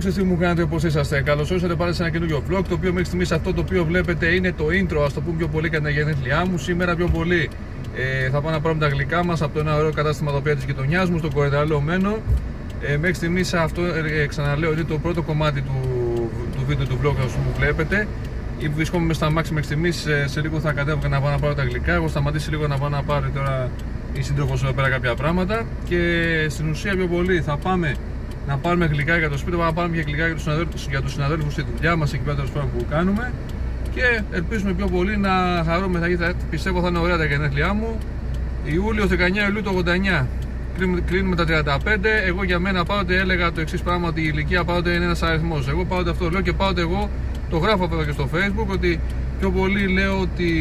boxers τι μου κάνετε, πώ είσαστε. Καλώς ήρθατε πάλι σε ένα καινούριο vlog. Το οποίο μέχρι στιγμής αυτό το οποίο βλέπετε είναι το intro, ας το πούμε πιο πολύ κατά τα γενέθλιά μου. Σήμερα πιο πολύ ε, θα πάω να πάρουμε τα γλυκά μας από το ένα ωραίο κατάστημα εδώ της γειτονιάς μου, στο κορυδαλό Μένο. Ε, μέχρι στιγμής αυτό ε, ξαναλέω είναι το πρώτο κομμάτι του, του βίντεο του vlog που βλέπετε. Βρισκόμαι στα μάξι μέχρι στιγμής. Σε, σε λίγο θα κατέβω και να πάω να πάρω τα γλυκά. Έχω σταματήσει λίγο να πάω να πάρω τώρα η σύντροφος εδώ πέρα κάποια πράγματα. Και στην ουσία πιο πολύ θα πάμε να πάρουμε γλυκά για το σπίτι, να πάρουμε και γλυκά για τους συναδέλφου, για τους συναδέλφους στη δουλειά μας εκεί πέρα που κάνουμε. Και ελπίζουμε πιο πολύ να χαρούμε. Θα, πιστεύω θα είναι ωραία τα γενέθλιά μου. Ιούλιο 19 Ιουλίου το 89 κλείνουμε τα 35. Εγώ για μένα πάντοτε έλεγα το εξής πράγμα ότι η ηλικία πάντοτε είναι ένας αριθμός. Εγώ πάντοτε αυτό λέω και πάντοτε εγώ το γράφω βέβαια και στο facebook ότι πιο πολύ λέω ότι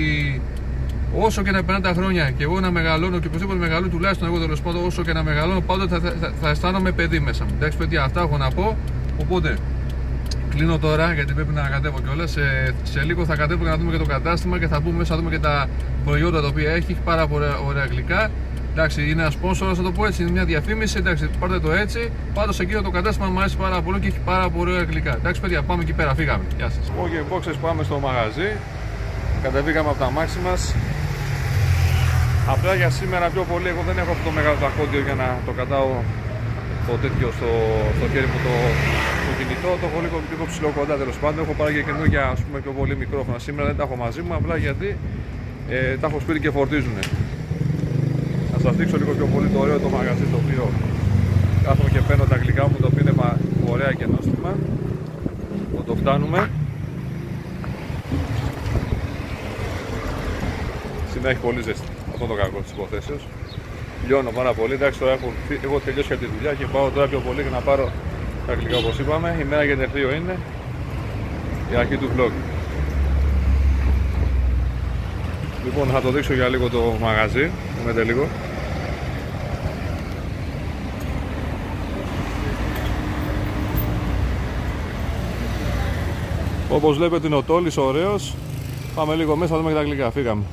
όσο και να περνάνε τα χρόνια και εγώ να μεγαλώνω και οπωσδήποτε μεγαλώνω τουλάχιστον εγώ τέλος πάντων όσο και να μεγαλώνω πάντοτε θα, θα, θα, αισθάνομαι παιδί μέσα μου. Εντάξει παιδιά αυτά έχω να πω οπότε κλείνω τώρα γιατί πρέπει να κατέβω κιόλας. Σε, σε λίγο θα κατέβω και να δούμε και το κατάστημα και θα πούμε μέσα να δούμε και τα προϊόντα τα οποία έχει. Έχει πάρα πολλά ωραία γλυκά. Εντάξει, είναι ένα sponsor, να το πω έτσι, είναι μια διαφήμιση. Εντάξει, πάρτε το έτσι. Πάντως εκείνο το κατάστημα μου αρέσει πάρα πολύ και έχει πάρα πολύ ωραία γλυκά. Εντάξει, παιδιά, πάμε εκεί πέρα, φύγαμε. Γεια σας. Ok, boxes, πάμε στο μαγαζί. Κατεβήκαμε από τα μάξι μας. Απλά για σήμερα πιο πολύ, εγώ δεν έχω αυτό το μεγάλο ταχόντιο για να το κατάω το τέτοιο στο, στο χέρι μου το, το κινητό. Το έχω λίγο, λίγο ψηλό κοντά τέλος πάντων. Έχω πάρει και καινούργια ας πούμε, πιο πολύ μικρόφωνα. Σήμερα δεν τα έχω μαζί μου, απλά γιατί ε, τα έχω σπίτι και φορτίζουν. Θα σας δείξω λίγο πιο πολύ το ωραίο το μαγαζί το οποίο κάθομαι και παίρνω τα γλυκά μου, το οποίο είναι ωραία και νόστιμα. Το φτάνουμε. Σήμερα έχει πολύ ζέστη. Αυτό το κακό της υποθέσεως. Λιώνω πάρα πολύ. Εντάξει, τώρα έχω, έχω τελειώσει από τη δουλειά και πάω τώρα πιο πολύ για να πάρω τα γλυκά όπως είπαμε. Η μέρα γενεθλίο είναι η αρχή του vlog. Λοιπόν, θα το δείξω για λίγο το μαγαζί. Δείτε λίγο. Όπως βλέπετε είναι ο τόλης ωραίος. Πάμε λίγο μέσα, δούμε και τα γλυκά. Φύγαμε.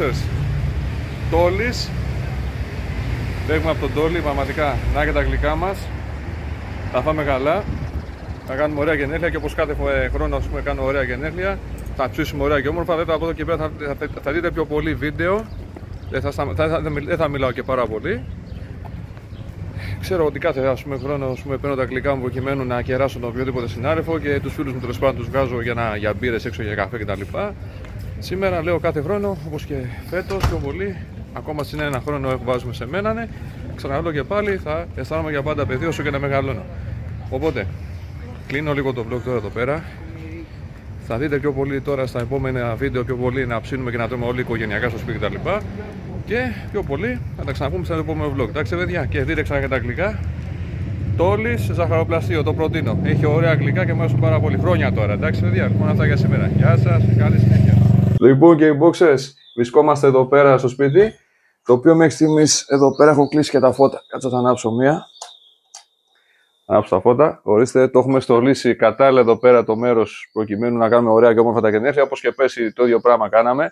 Game Boxers Τόλης. Φεύγουμε από τον Τόλι πραγματικά. Να και τα γλυκά μας. Θα φάμε καλά. Θα κάνουμε ωραία γενέθλια και όπως κάθε χρόνο ας πούμε κάνουμε ωραία γενέθλια. Θα ψήσουμε ωραία και όμορφα. Βέβαια από εδώ και πέρα θα, θα, θα δείτε πιο πολύ βίντεο. Δεν θα, θα, δεν θα μιλάω και πάρα πολύ. Ξέρω ότι κάθε ας πούμε, χρόνο ας πούμε, παίρνω τα γλυκά μου προκειμένου να κεράσω τον οποιοδήποτε συνάρεφο και τους φίλους μου τέλος πάντων τους βγάζω για, να, για μπύρες έξω για καφέ κτλ. Σήμερα λέω κάθε χρόνο, όπως και φέτος, πιο πολύ, ακόμα στην ένα χρόνο που βάζουμε σε μένα, ναι, ξαναλέω και πάλι, θα αισθάνομαι για πάντα παιδί όσο και να μεγαλώνω. Οπότε, κλείνω λίγο το vlog τώρα εδώ πέρα. Θα δείτε πιο πολύ τώρα στα επόμενα βίντεο πιο πολύ να ψήνουμε και να τρώμε όλοι οικογενειακά στο σπίτι κτλ. Και πιο πολύ θα τα ξαναπούμε στο επόμενο vlog. Εντάξει, παιδιά, και δείτε ξανά και τα αγγλικά. Τόλι ζαχαροπλαστείο, το προτείνω. Έχει ωραία αγγλικά και μου αρέσουν πάρα πολύ χρόνια τώρα. Εντάξει, παιδιά, λοιπόν αυτά για σήμερα. Γεια σας, καλή συνέχεια. Λοιπόν, και οι boxers, βρισκόμαστε εδώ πέρα στο σπίτι. Το οποίο μέχρι στιγμής εδώ πέρα έχω κλείσει και τα φώτα. Κάτσε να ανάψω μία. Ανάψω τα φώτα. Ορίστε, το έχουμε στολίσει κατάλληλα εδώ πέρα το μέρος προκειμένου να κάνουμε ωραία και όμορφα τα γενέθλια. Όπως και πέσει το ίδιο πράγμα κάναμε.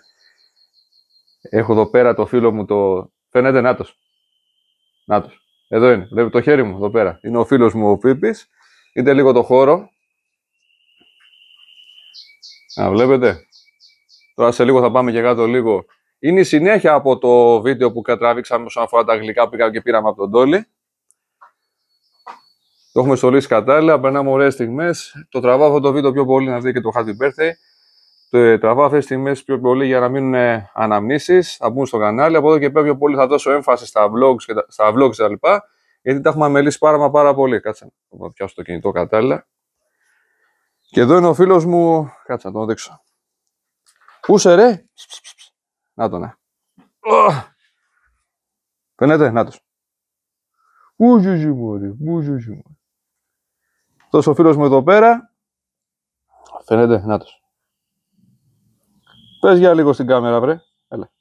Έχω εδώ πέρα το φίλο μου το. Φαίνεται νάτος. Νάτος. Εδώ είναι. Βλέπει το χέρι μου εδώ πέρα. Είναι ο φίλος μου ο Πίπης. Είτε λίγο το χώρο. Να βλέπετε. Τώρα σε λίγο θα πάμε και κάτω λίγο. Είναι η συνέχεια από το βίντεο που κατράβηξαμε όσον αφορά τα αγγλικά που πήγαμε και πήραμε από τον Τόλι. Το έχουμε στολίσει κατάλληλα, περνάμε ωραίες στιγμές. Το τραβάω αυτό το βίντεο πιο πολύ να δει και το Happy Birthday. Το τραβάω αυτές τις στιγμές πιο πολύ για να μείνουν αναμνήσεις. Θα μπουν στο κανάλι. Από εδώ και πέρα πιο πολύ θα δώσω έμφαση στα vlogs και τα, στα vlogs κτλ. Γιατί τα έχουμε αμελήσει πάρα, μα πάρα πολύ. Κάτσε να πιάσω το κινητό κατάλληλα. Και εδώ είναι ο φίλος μου. Κάτσε να τον δείξω. Πού σε ρε. Να τον, ναι. Φαίνεται, να τους. Ουζουζου μωρί, ουζουζου μωρί. Αυτός ο φίλος μου εδώ πέρα. Φαίνεται, να τους. Πες για λίγο στην κάμερα, βρε. Έλα.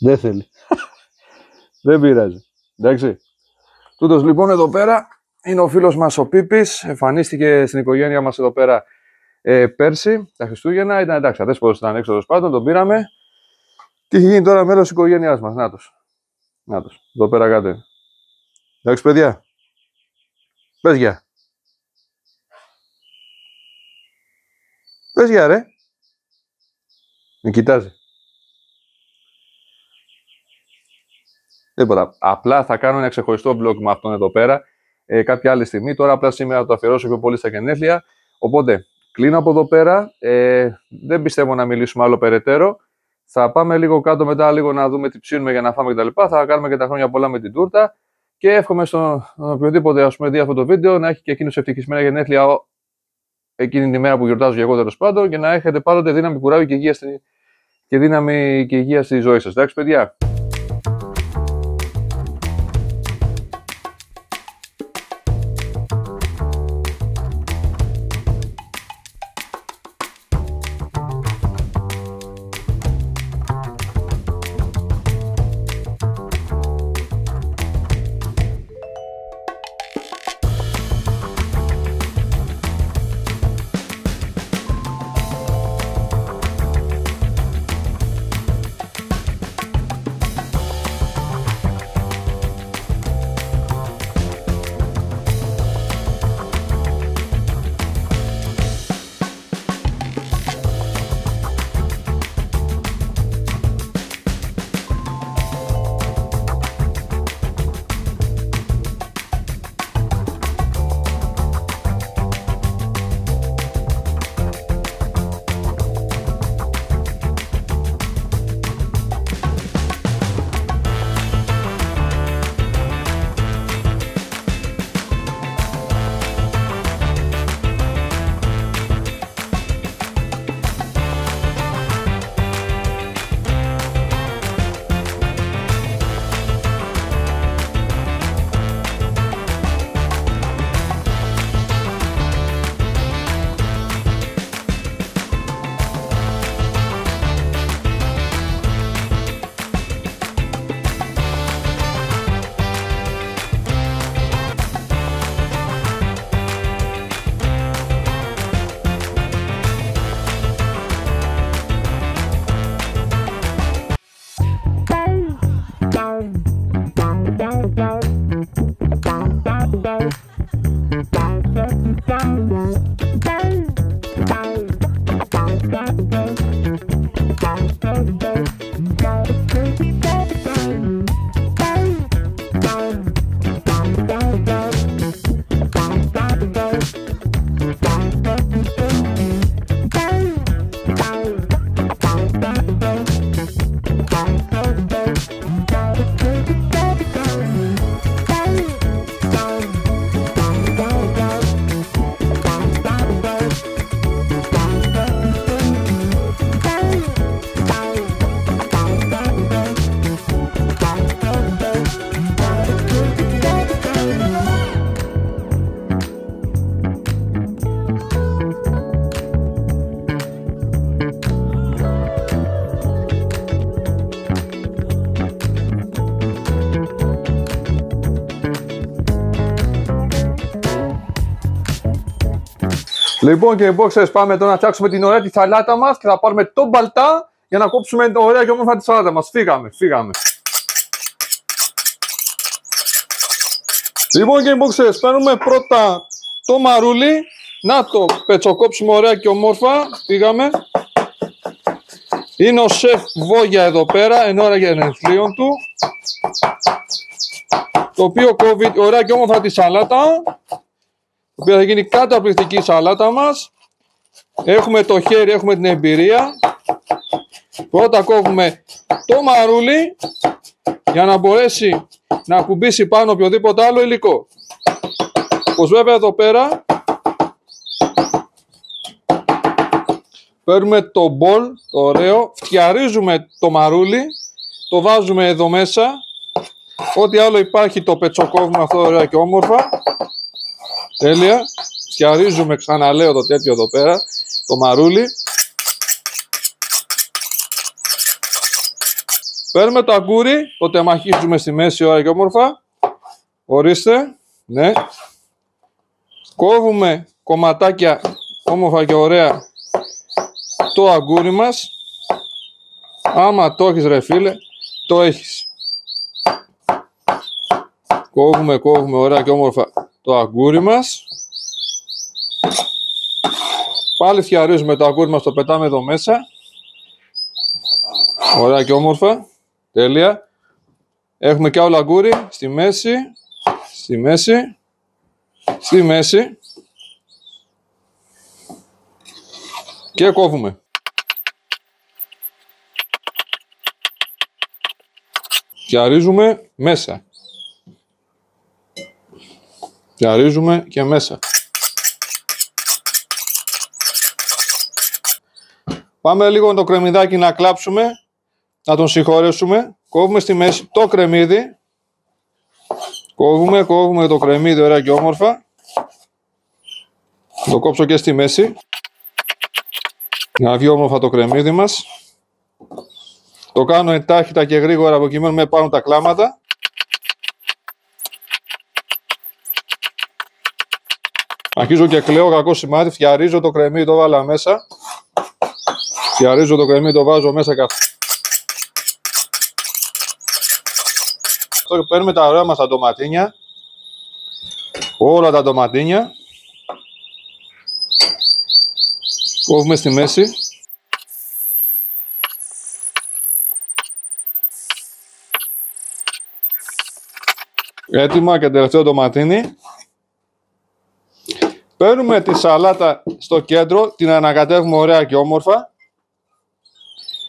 Δεν θέλει. Δεν πειράζει. Εντάξει. Τούτος λοιπόν εδώ πέρα είναι ο φίλος μας ο Πίπης. Εμφανίστηκε στην οικογένεια μας εδώ πέρα ε, πέρσι, τα Χριστούγεννα. Ήταν εντάξει, αδέσποτος ήταν έξω πάντων, τον πήραμε. Και έχει γίνει τώρα μέλος της οικογένειάς μας. Νάτος. Νάτος. Εδώ πέρα κάτω είναι. Εντάξει παιδιά. Πες γεια. Πες γεια ρε. Με κοιτάζει. Τίποτα. Απλά θα κάνω ένα ξεχωριστό vlog με αυτόν εδώ πέρα ε, κάποια άλλη στιγμή. Τώρα απλά σήμερα θα το αφιερώσω πιο πολύ στα γενέθλια. Οπότε κλείνω από εδώ πέρα. Ε, δεν πιστεύω να μιλήσουμε άλλο περαιτέρω. Θα πάμε λίγο κάτω μετά λίγο να δούμε τι ψήνουμε για να φάμε κτλ. Θα κάνουμε και τα χρόνια πολλά με την τούρτα. Και εύχομαι στον οποιοδήποτε ας πούμε, δει αυτό το βίντεο να έχει και εκείνος ευτυχισμένα γενέθλια εκείνη τη μέρα που γιορτάζω και εγώ τέλος πάντων και να έχετε πάντοτε δύναμη, κουράγιο και υγεία στη, και δύναμη και υγεία στη ζωή σας. Εντάξει, παιδιά. Λοιπόν και boxers πάμε τώρα να φτιάξουμε την ωραία τη σαλάτα μας και θα πάρουμε το μπαλτά για να κόψουμε το ωραία και όμορφα τη σαλάτα μας. Φύγαμε, φύγαμε. Λοιπόν και boxers, παίρνουμε πρώτα το μαρούλι. Να το πετσοκόψουμε ωραία και όμορφα. Φύγαμε. Είναι ο σεφ Βόγια εδώ πέρα, εν ώρα γενεθλίων του. Το οποίο κόβει ωραία και όμορφα τη σαλάτα. Το οποίο θα γίνει καταπληκτική σαλάτα μας. Έχουμε το χέρι, έχουμε την εμπειρία. Πρώτα κόβουμε το μαρούλι για να μπορέσει να κουμπίσει πάνω οποιοδήποτε άλλο υλικό. Πως βέβαια εδώ πέρα παίρνουμε το μπολ, το ωραίο, φτιαρίζουμε το μαρούλι, το βάζουμε εδώ μέσα, ό,τι άλλο υπάρχει το πετσοκόβουμε αυτό ωραία και όμορφα. Τέλεια. Φτιαρίζουμε, ξαναλέω το τέτοιο εδώ πέρα, το μαρούλι. Παίρνουμε το αγκούρι, το τεμαχίζουμε στη μέση ώρα και όμορφα. Ορίστε, ναι. Κόβουμε κομματάκια όμορφα και ωραία το αγκούρι μας. Άμα το έχεις ρε φίλε, το έχεις. Κόβουμε, κόβουμε ωραία και όμορφα το αγκούρι μας. Πάλι φτιαρίζουμε το αγκούρι μας, το πετάμε εδώ μέσα. Ωραία και όμορφα. Τέλεια. Έχουμε και άλλο αγκούρι στη μέση. Στη μέση. Στη μέση. Και κόβουμε. Φτιαρίζουμε μέσα. Φτιαρίζουμε και μέσα. Πάμε λίγο με το κρεμμυδάκι να κλάψουμε, να τον συγχωρέσουμε. Κόβουμε στη μέση το κρεμμύδι. Κόβουμε, κόβουμε το κρεμμύδι ωραία και όμορφα. Το κόψω και στη μέση. Να βγει όμορφα το κρεμμύδι μας. Το κάνω εντάχυτα και γρήγορα προκειμένου με πάνω τα κλάματα. Αρχίζω και κλαίω κακό σημάδι, φτιαρίζω το κρεμμύδι, το βάλα μέσα. Φτιαρίζω το κρεμμύδι, το βάζω μέσα καθ... Τώρα παίρνουμε τα ωραία μας τα ντοματίνια. Όλα τα ντοματίνια. Κόβουμε στη μέση. Έτοιμα και τελευταίο ντοματίνι. Παίρνουμε τη σαλάτα στο κέντρο, την ανακατεύουμε ωραία και όμορφα.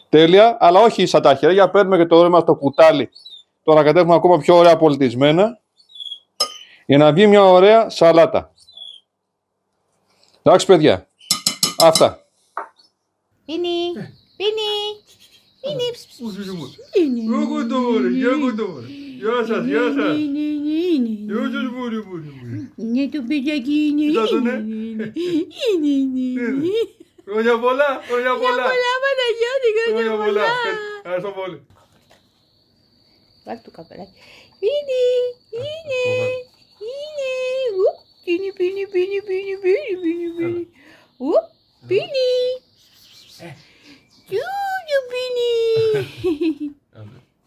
Τέλεια, αλλά όχι σαν τα χέρια. Παίρνουμε και το ρέμα στο κουτάλι. Το ανακατεύουμε ακόμα πιο ωραία πολιτισμένα. Για να βγει μια ωραία σαλάτα. Εντάξει, παιδιά. Αυτά. Πίνει, πίνει, πίνει. Πού είσαι, Εγώ το εγώ το Γεια σας, γεια σας. Γεια σας, μωρή, μωρή, μωρή. Ναι, το παιδάκι είναι. Κοίτα τον, ε. Είναι, είναι. Χρόνια πολλά, χρόνια πολλά. Πολλά, Παναγιώτη, χρόνια πολλά. Ευχαριστώ πολύ. Βάλ' το καπελάκι. Είναι, είναι, είναι. Ουπ, πίνει, πίνει, πίνει, πίνει, πίνει, πίνει, πίνει. Ουπ, πίνει. Τσούτσου πίνει.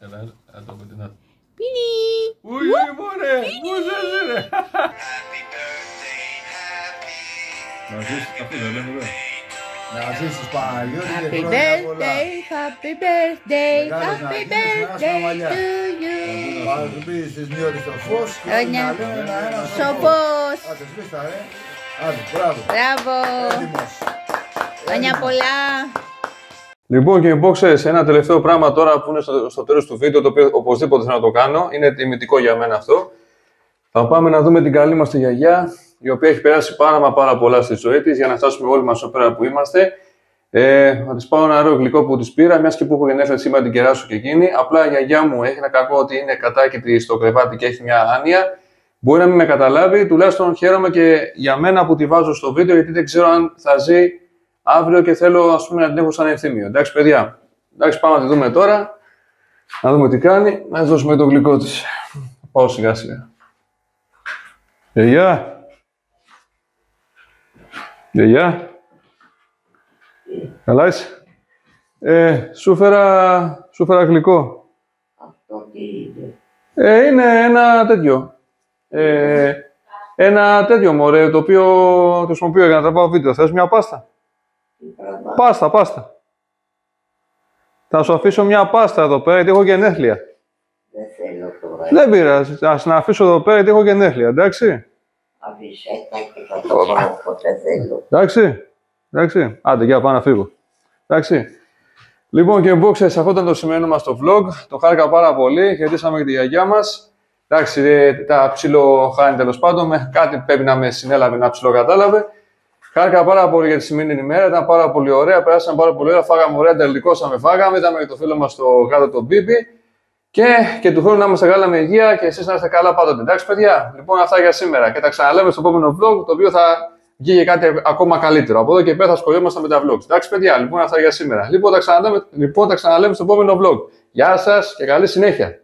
Έλα, έλα, έλα, το την άλλη. Πίνει. Ui, μωρέ, πού είσαι ρε. Να ζήσεις, αυτό δεν λέμε εδώ. Να ζήσεις Παναγιώτη και Happy χρόνια πολλά. birthday, happy birthday, Μεγάλος να happy γίνεις, να είσαι birthday μαλλιά. to you. Πάμε του πεις της νιώτης το φως και Χρόνια. να λέμε ένα ένα Σοφός. Άντε σβήστα ρε. Άντε, μπράβο. Μπράβο. Έτοιμος. Χρόνια πολλά. Λοιπόν και boxers, ένα τελευταίο πράγμα τώρα που είναι στο, στο τέλος του βίντεο, το οποίο οπωσδήποτε θέλω να το κάνω, είναι τιμητικό για μένα αυτό. Θα πάμε να δούμε την καλή μας τη γιαγιά, η οποία έχει περάσει πάρα μα πάρα πολλά στη ζωή της, για να φτάσουμε όλοι μας εδώ πέρα που είμαστε. Ε, θα της πάω ένα ωραίο γλυκό που της πήρα, μιας και που έχω γενέθλια σήμερα την κεράσω και εκείνη. Απλά η γιαγιά μου έχει ένα κακό ότι είναι κατάκητη στο κρεβάτι και έχει μια άνοια. Μπορεί να μην με καταλάβει, τουλάχιστον χαίρομαι και για μένα που τη βάζω στο βίντεο, γιατί δεν ξέρω αν θα ζει αύριο και θέλω ας πούμε, να την έχω σαν ευθύμιο. Εντάξει, παιδιά. Εντάξει, πάμε να τη δούμε τώρα. Να δούμε τι κάνει. Να της δώσουμε το γλυκό της. Πάω σιγά σιγά. Ε, γεια. Ναι, γεια. Καλά είσαι. Ε, σου φέρα, σου φέρα γλυκό. Αυτό τι είναι. Ε, είναι ένα τέτοιο. Ε, ένα τέτοιο μωρέ, το οποίο το χρησιμοποιώ για να τραβάω βίντεο. Θες μια πάστα; Τι πράγμα. Πάστα, πάστα. Θα σου αφήσω μια πάστα εδώ πέρα, γιατί έχω γενέθλια. Δεν θέλω τώρα. Δεν πειράζει. Α την αφήσω εδώ πέρα, γιατί έχω γενέθλια, εντάξει. Αφήσέ τα και θα το πάω όποτε θέλω. Εντάξει. Εντάξει. Άντε, για πάω να φύγω. Εντάξει. Λοιπόν, και boxers, αυτό ήταν το σημερινό μας το vlog. Το χάρηκα πάρα πολύ. Χαιρετήσαμε και τη γιαγιά μας. Εντάξει, ε, τα ψηλό χάνει τέλος πάντων. με- Κάτι πρέπει να με συνέλαβε, να ψηλό κατάλαβε. Χάρηκα πάρα πολύ για τη σημερινή ημέρα. Ήταν πάρα πολύ ωραία. Περάσαμε πάρα πολύ ωραία. Φάγαμε ωραία. Τελικώσαμε, φάγαμε. Είδαμε και το φίλο μας το κάτω τον Μπίπι. Και, και του χρόνου να είμαστε καλά με υγεία και εσείς να είστε καλά πάντοτε. Εντάξει, παιδιά. Λοιπόν, αυτά για σήμερα. Και τα ξαναλέμε στο επόμενο vlog, το οποίο θα βγει κάτι ακόμα καλύτερο. Από εδώ και πέρα θα ασχολιόμαστε με τα vlogs. Εντάξει, παιδιά. Λοιπόν, αυτά για σήμερα. Λοιπόν, τα ξαναλέμε, λοιπόν, τα ξαναλέμε στο επόμενο vlog. Γεια σας και καλή συνέχεια.